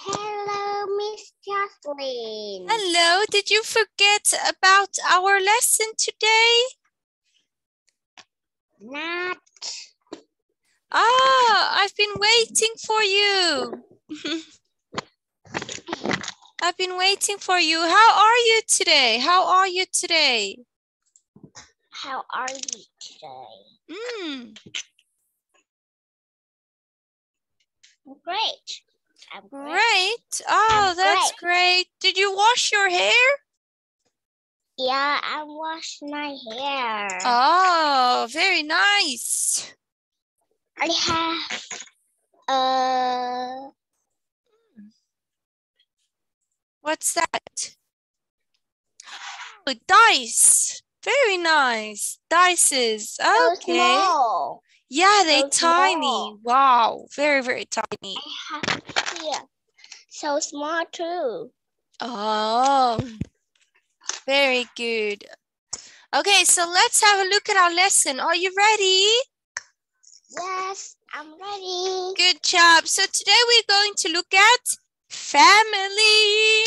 Hello, Miss Jocelyn. Hello, did you forget about our lesson today? Not Ah, I've been waiting for you. I've been waiting for you. How are you today? How are you today? how are you today? Mm, Great. I'm great. great. Oh, I'm that's great. Did you wash your hair? Yeah, I washed my hair. Oh, very nice. I have uh What's that? Oh, dice. Very nice. Dices. so Okay. small. Yeah, they So tiny. small. Wow, very, very tiny. Have here. Uh, so small too. Oh, very good. Okay, so let's have a look at our lesson. Are you ready? Yes, I'm ready. Good job. So today we're going to look at family.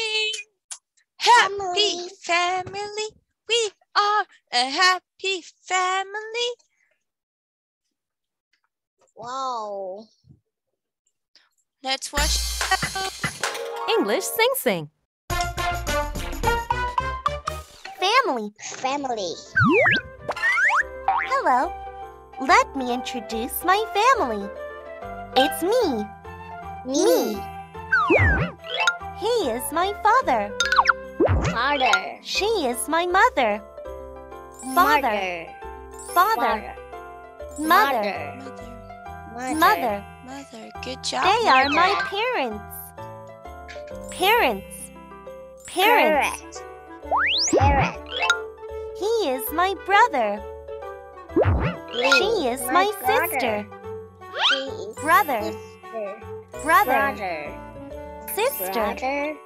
Happy Family. family. We are a happy family. Wow. Let's watch. English Sing Sing. Family. Family. Hello. Let me introduce my family. It's me. Me. He is my father. Father. She is my mother. Father. Mother. Father. Mother. Mother, Mother. Mother. Mother, good job. They are my parents. Parents. Parents. Parrot. Parrot. He is my brother. She is my, sister. Is Brother. sister. Brother. Brother. Sister. Brother.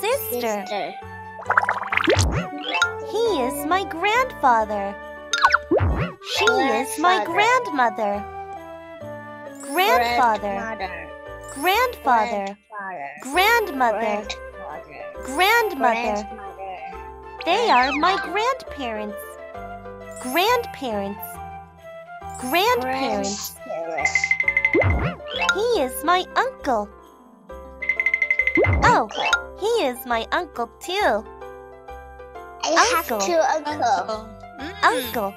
Sister. Sister. He is my grandfather. She is my grandmother. Grandfather. Grandfather. Grandmother. Grandmother. They are my grandparents. Grandparents. Grandparents. He is my uncle. Oh, he is my uncle too. I Uncle. have two uncles. Uncle. Mm. Uncle.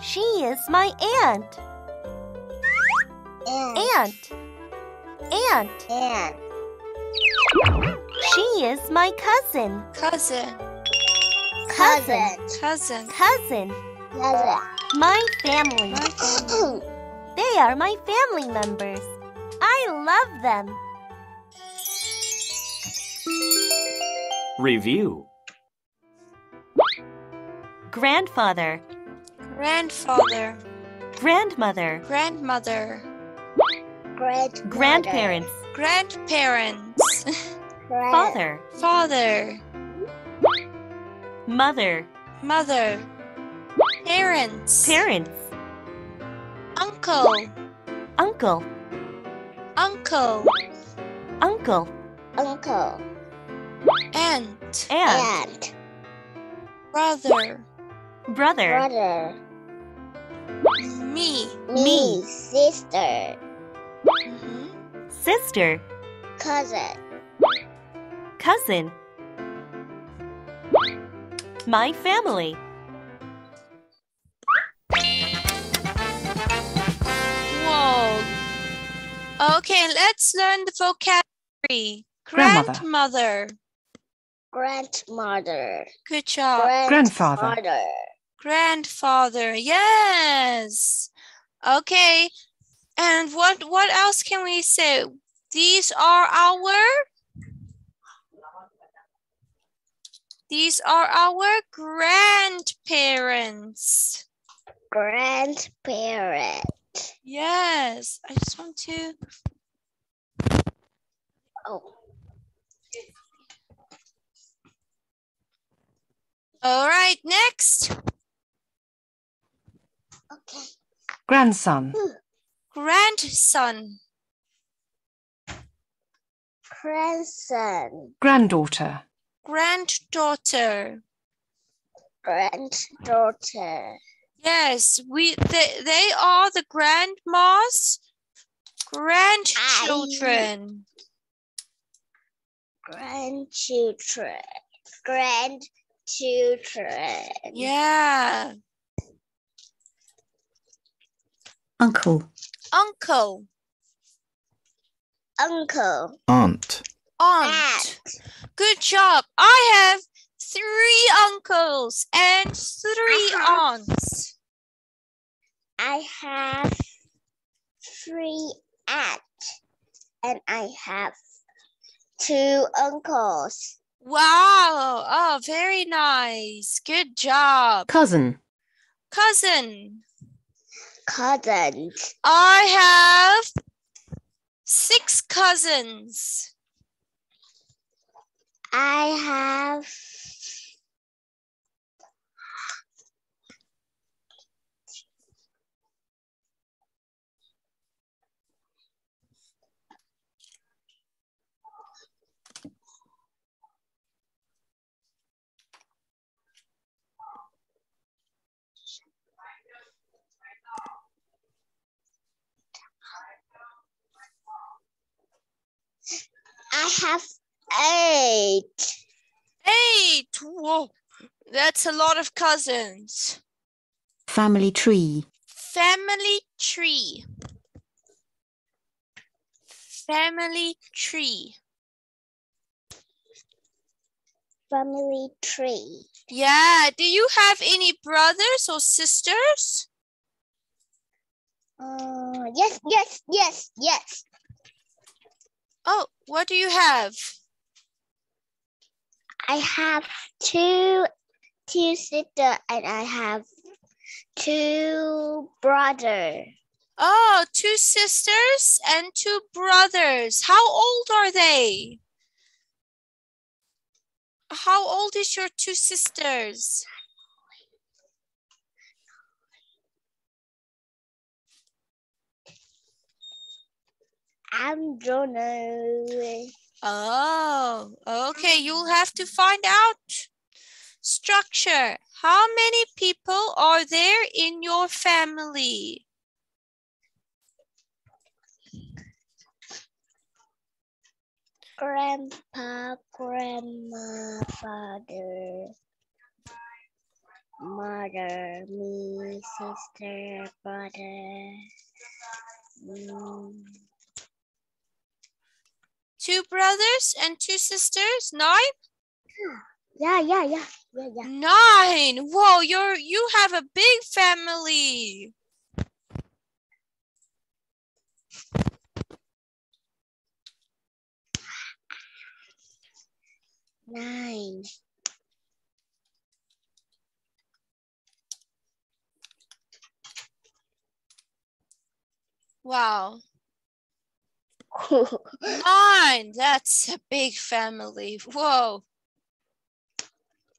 She is my aunt. And, Aunt. Aunt. She is my cousin. Cousin. Cousin. Cousin. Cousin. Cousin. My family. My family. They are my family members. I love them. Review. Grandfather. Grandfather. Grandmother. Grandmother. Great Grandparents. Grandparents. Father. Father. Mother. Mother. Parents. Parents. Uncle. Uncle. Uncle. Uncle. Uncle. Aunt. Aunt. Aunt. Brother. Brother. Brother. Me. Me. Sister. Sister. Cousin. Cousin. My family. Whoa. Okay, let's learn the vocabulary. Grandmother. Grandmother. Grandmother. Good job. Grandfather. Grandfather. Grandfather. Yes. Okay. And what what else can we say? These are our These are our grandparents. Grandparent. Yes. I just want to Oh. All right, next. Okay. Grandson. Hmm. Grandson. grandson, granddaughter, granddaughter. granddaughter, Yes, we they, they are the grandmas, grandchildren. grandchildren, grandchildren, Yeah, uncle, uncle, uncle, aunt, aunt. aunt, Good job. I have three uncles and three have- aunts. I have three aunts and I have two uncles. Wow. Oh, very nice. Good job. cousin, Cousin. Cousins. I have six cousins. I have I have eight. Eight. Whoa. That's a lot of cousins. family tree, Family tree. Family tree. Family tree. Yeah. Do you have any brothers or sisters? Uh, yes, yes, yes, yes. Oh, what do you have? I have two two sisters and I have two brothers. Oh, two sisters and two brothers. How old are they? How old is your two sisters? I don't know. Oh, okay. You'll have to find out. Structure. How many people are there in your family? Grandpa, grandma, father, mother, me, sister, brother. Mm, Two brothers and two sisters? Nine? Yeah, yeah, yeah, yeah, yeah. Nine. Whoa, you're you have a big family. Nine. Wow. Nine. That's a big family. Whoa.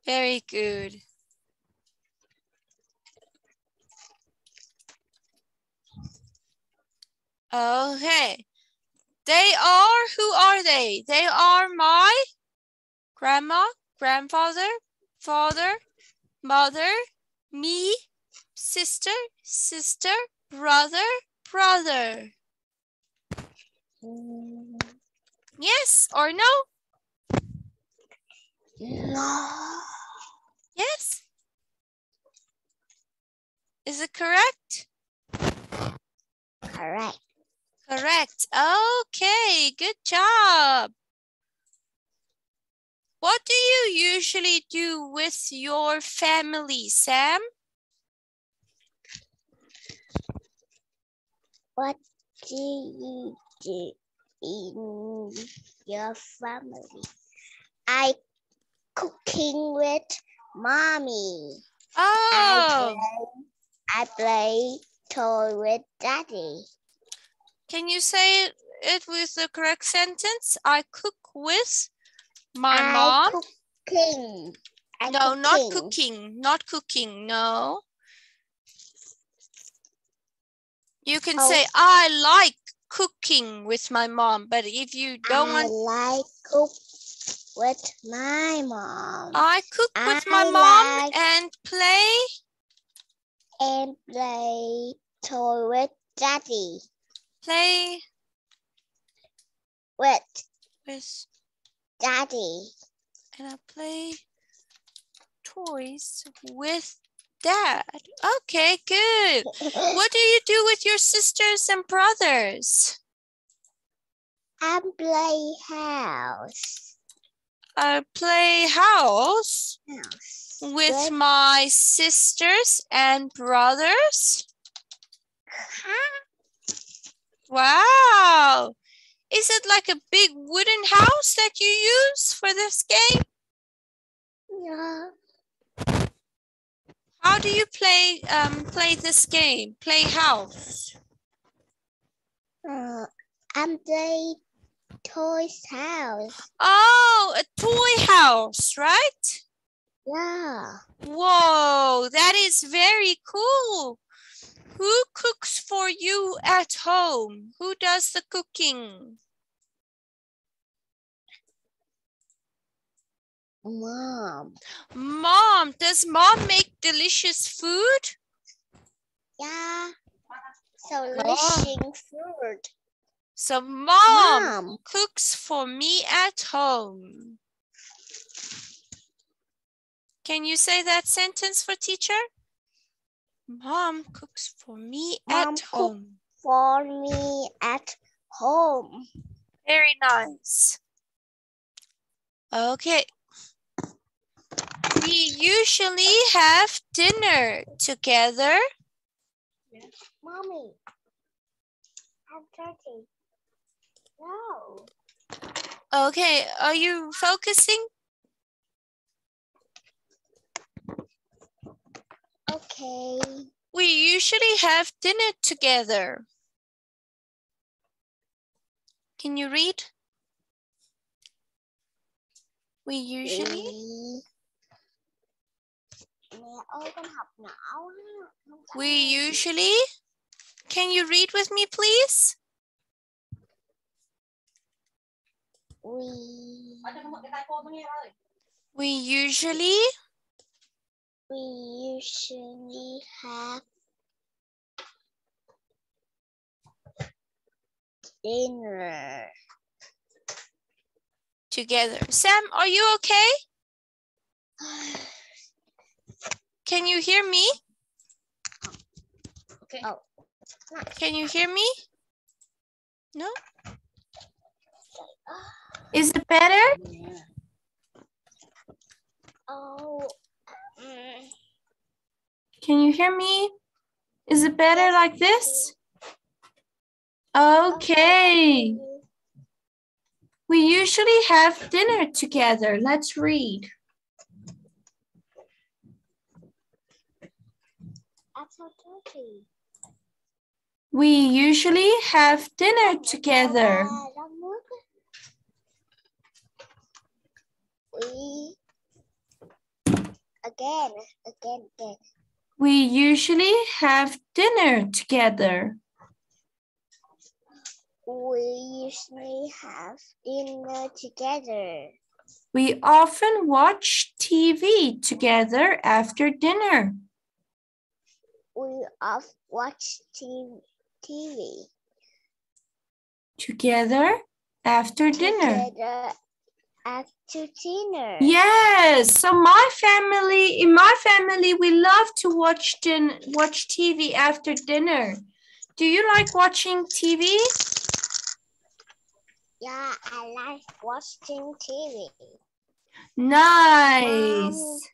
Very good. Okay. They are, who are they? They are my grandma, grandfather, father, mother, me, sister, sister, brother, brother. Yes or no? no. Yes. Is it correct? Correct. Correct. Okay, good job. What do you usually do with your family, Sam? What do you do in your family? I cooking with mommy. Oh, I play, I play toy with daddy. can you say it, it with the correct sentence? I cook with my I mom. Cooking. I no, not cooking. cooking. Not cooking. No. You can Oh. say, I like cooking with my mom, but if you don't I want, like cook with my mom I cook with my mom like- and play. and play toy with daddy. Play With with, daddy. and I play toys with dad. Okay, good. What do you do with your sisters and brothers? I play house. I play house House. with my sisters and brothers. Wow. Is it like a big wooden house that you use for this game? Yeah. How do you play um play this game? Play house. Uh, I'm play toys house. Oh, a toy house, right? Yeah. Whoa, that is very cool. Who cooks for you at home? Who does the cooking? Mom. Mom, does mom make delicious food? Yeah. So lishing food. So mom Mom. cooks for me at home. Can you say that sentence for teacher? Mom cooks for me Mom at cook- home. For me at home. Very nice. Okay. We usually have dinner together. Mommy. I'm dirty. No. Okay, are you focusing? Okay. We usually have dinner together. Can you read? We usually ơi con học não we usually Can you read with me please? We... We usually We usually have dinner. together. Sam, are you okay? Can you hear me? Oh. Can you hear me? No? Is it better? Oh. mm, Can you hear me? Is it better like this? Okay. We usually have dinner together. Let's read. So dirty. We usually have dinner together. À, rau muống á. We again, again, again. We usually have dinner together. We usually have dinner together. We often watch TV together after dinner. We off watch TV. Together after dinner. after dinner. Yes. So my family, in my family, we love to watch din watch TV after dinner. Do you like watching TV? Yeah, I like watching TV. Nice.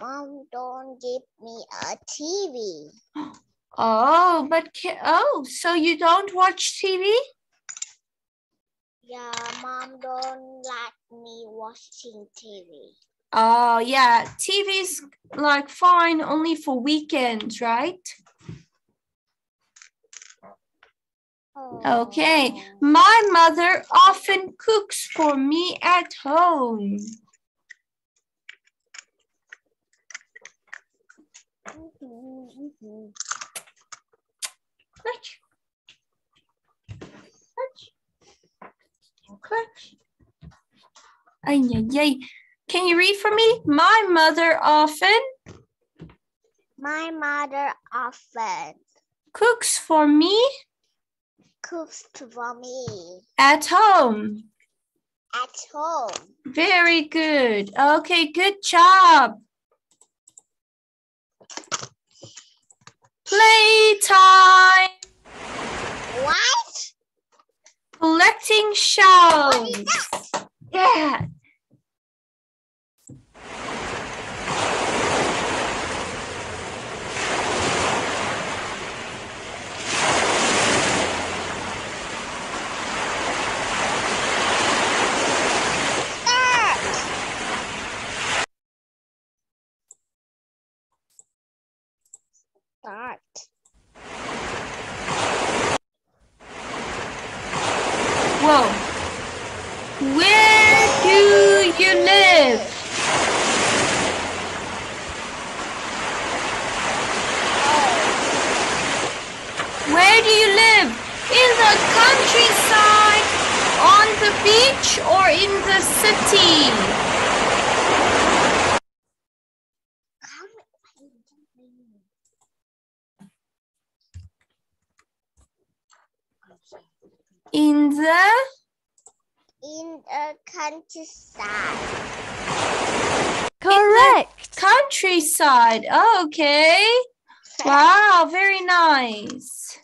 Mom, don't give me a TV. Oh, but oh, so you don't watch TV? Yeah, Mom don't like me watching TV. Oh, yeah. TV's like fine only for weekends, right? Oh. Okay. Oh. My mother often cooks for me at home. Clutch. Clutch. Clutch. Ay, ay, ay. Can you read for me? My mother often. My mother often. Cooks for me. Cooks for me. At home. At home. Very good. Okay, good job. Playtime. What? Collecting shells. Yeah. Start. Whoa. Where do you live? Where do you live? In the countryside, on the beach, or in the city? In the In the countryside. Correct. countryside. Okay. Wow, very nice.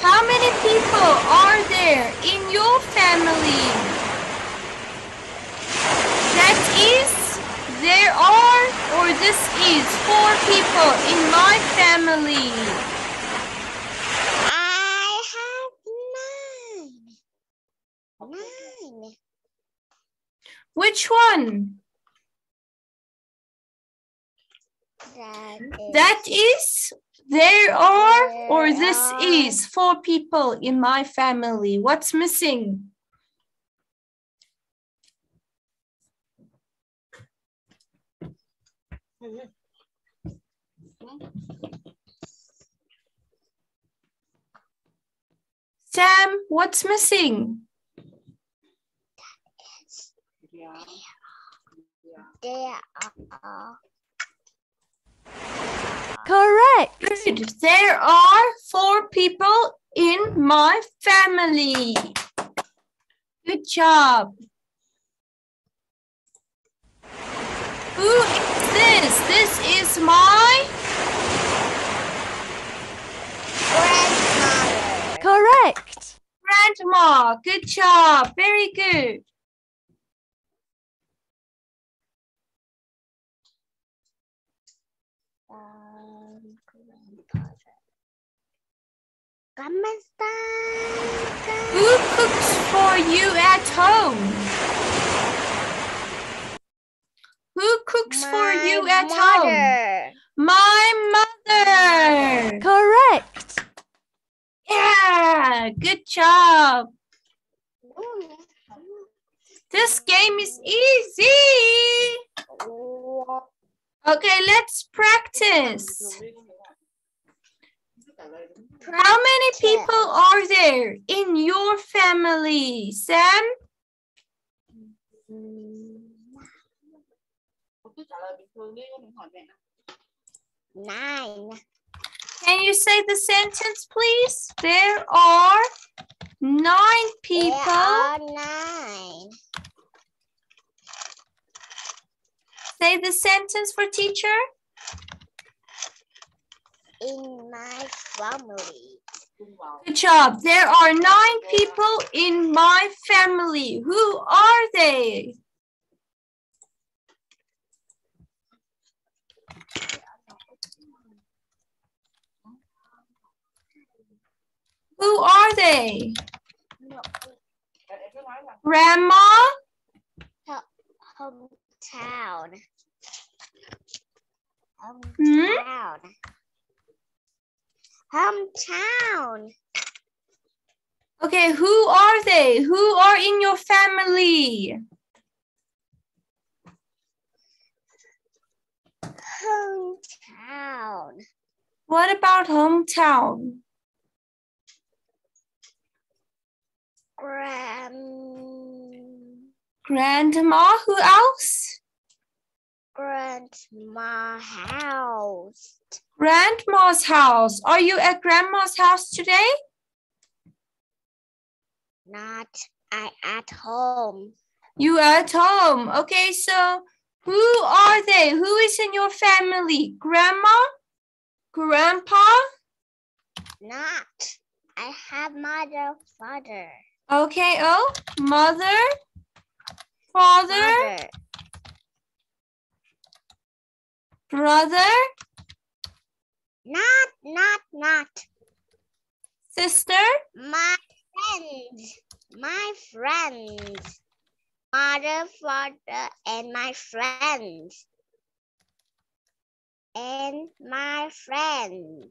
How many people are there in your family? That is, there are, or this is four people in my family. I have nine. Nine. Which one? That is That is, there are, or this are. is four people in my family. What's missing? Sam, what's missing? There are Correct. Good. There are four people in my family. Good job. Who is this? This is my grandmother. Correct. grandma. Good job. Very good. Um, grandfather. Grandmaster. Who cooks for you at home? Who cooks for you at home? home? My mother. Correct. Yeah, good job. This game is easy. Okay, let's practice. How many people are there in your family, Sam? Nine. Can you say the sentence, please? There are nine people. There are nine. Say the sentence for teacher. In my family. Good job. There are nine people in my family. Who are they? Who are they? Grandma, Hometown. Hmm? Hometown. Okay, who are they? Who are in your family? Hometown. What about hometown? Grand Grandma, who else? grandma house. Grandma's house. Are you at grandma's house today? Not I at home. You at home. Okay, so who are they? Who is in your family? Grandma? Grandpa? Not. I have mother, father. Okay, oh, mother, father, brother, Not, not, not. sister, My friends. My friends. Mother, father, and my friends. And my friend.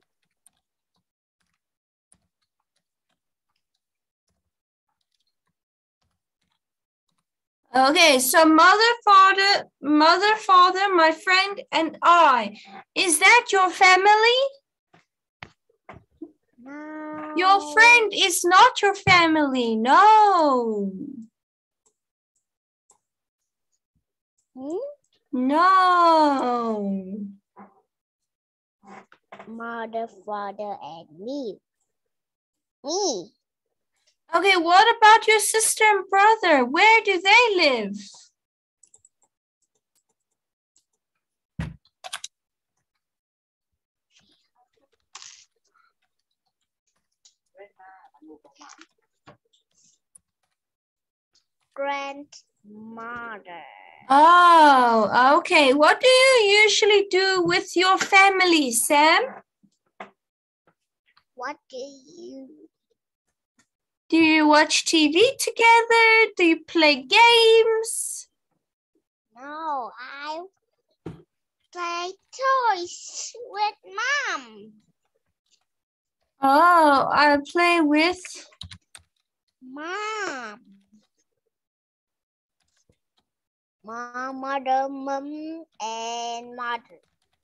Okay, so mother, father, mother, father, my friend, and I. Is that your family? No. Your friend is not your family. No. Hmm? No. Mother, father, and me. Me. Okay, what about your sister and brother? Where do they live? Grandmother. Oh, okay. What do you usually do with your family, Sam? What do you Do you watch TV together? Do you play games? No, I play toys with mom. Oh, I play with Mom. Mom, mother, mom, and mother.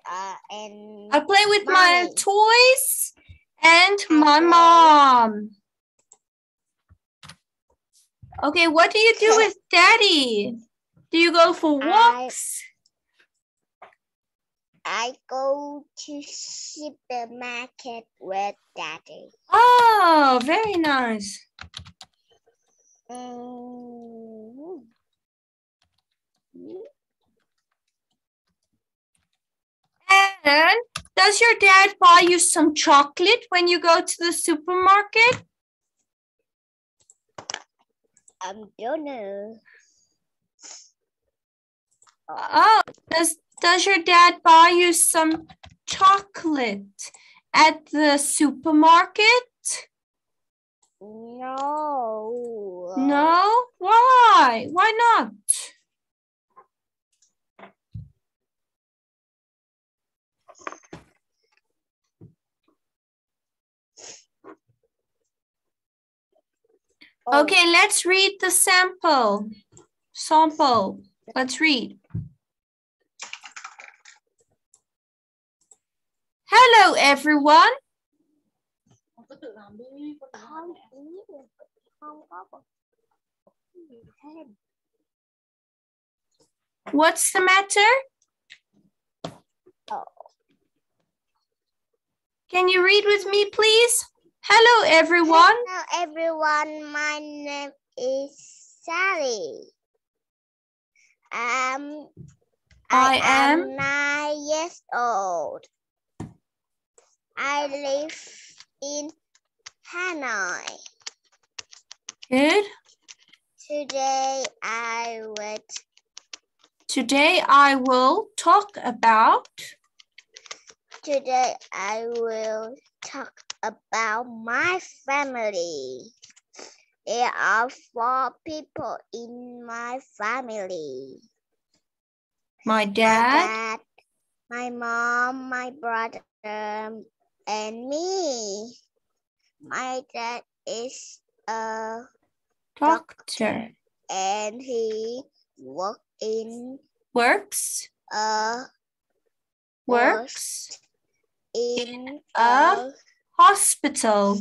Uh, and I play with my toys and my mom. Okay, what do you do with daddy? Do you go for walks? I go to supermarket with daddy. Oh, very nice. Mm. And does your dad buy you some chocolate when you go to the supermarket? I'm donor. Oh, does does your dad buy you some chocolate at the supermarket? No. No? Why? Why not? Oh, Okay, let's read the sample. Sample. Let's read. Hello, everyone. Không ý được. Không có một gì thêm. What's the matter? Oh. Can you read with me, please? Hello, everyone. Hello everyone, my name is Sally. Um, I I, am- am nine years old. I live in Hanoi. Good. Today I will Today I will talk about today I will talk about my family. There are four people in my family. my my dad, dad, my mom, my brother, and me. My dad is a doctor, and he work in works, a works, in a a hospital.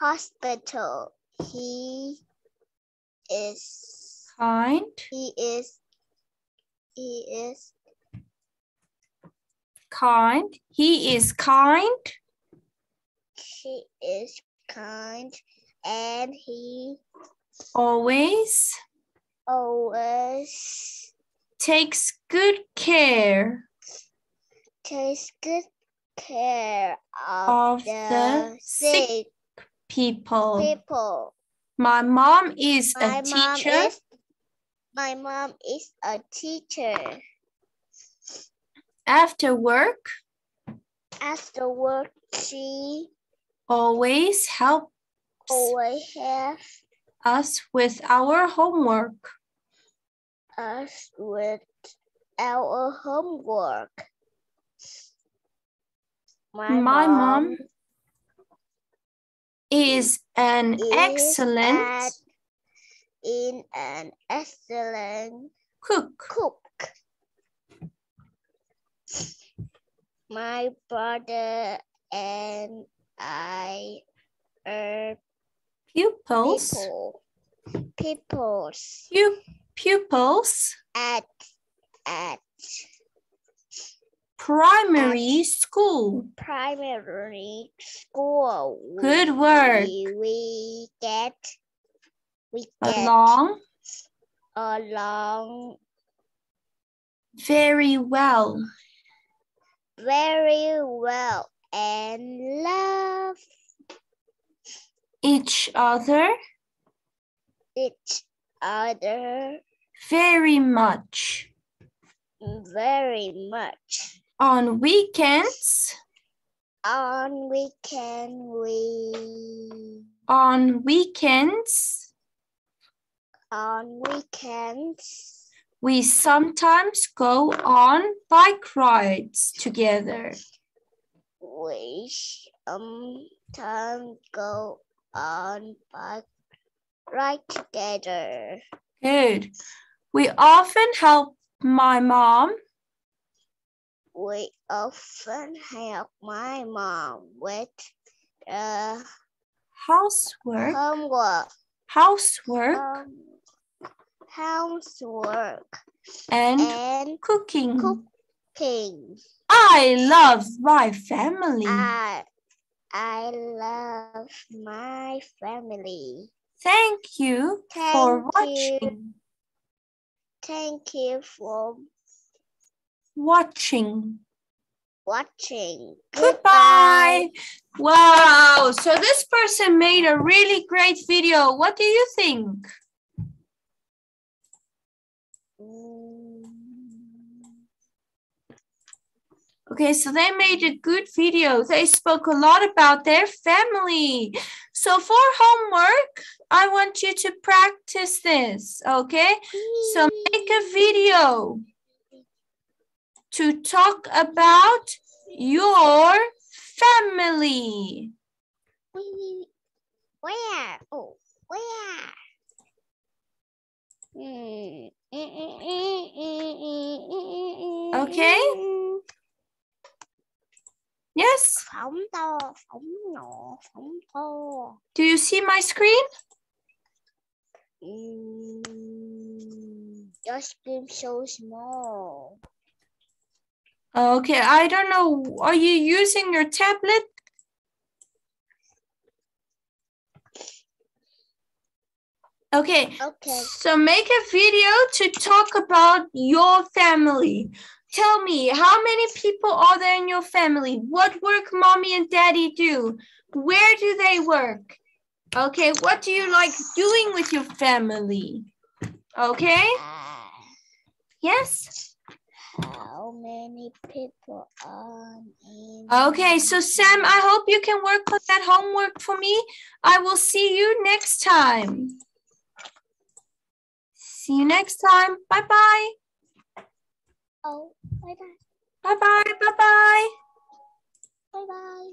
hospital. he is Kind. he is he is Kind. He is kind. she is kind and he Always always takes good care takes good care of, of the, the sick sick people. people. My mom is My a mom teacher. is my mom is a teacher. After work, After work, she always helps always have us with our homework. us with our homework. My mom is an is excellent at- in an excellent cook. cook. My brother and I are Pupils, people. Peoples pu- pupils, at at primary school. primary school. Good work. We, we get we get Along along very well. very well and love Each other each other very much. very much. On weekends, On weekend we on weekends, on weekends we sometimes go on bike rides together. we sometimes go on bike ride together. Good. We often help my mom We often help my mom with the housework, homework, housework um, housework, and and cooking. cooking. I love my family. I I love my family. Thank you for Thank you. watching. Thank you for Watching. watching. Goodbye. Wow. So this person made a really great video. What do you think? Mm, Okay, so they made a good video. They spoke a lot about their family. So for homework, I want you to practice this, okay? So make a video to talk about your family. Where? Oh, where? Okay. Yes? Do you see my screen? Mm, your screen so small. Okay, I don't know. Are you using your tablet? Okay, Okay. so make a video to talk about your family. Tell me, how many people are there in your family? What work mommy and daddy do? Where do they work? Okay, what do you like doing with your family? Okay, Uh, yes? How many people are in? Okay, so Sam, I hope you can work on that homework for me. I will see you next time. See you next time. Bye-bye. Oh, bye bye. Bye-bye. Bye-bye. Bye bye.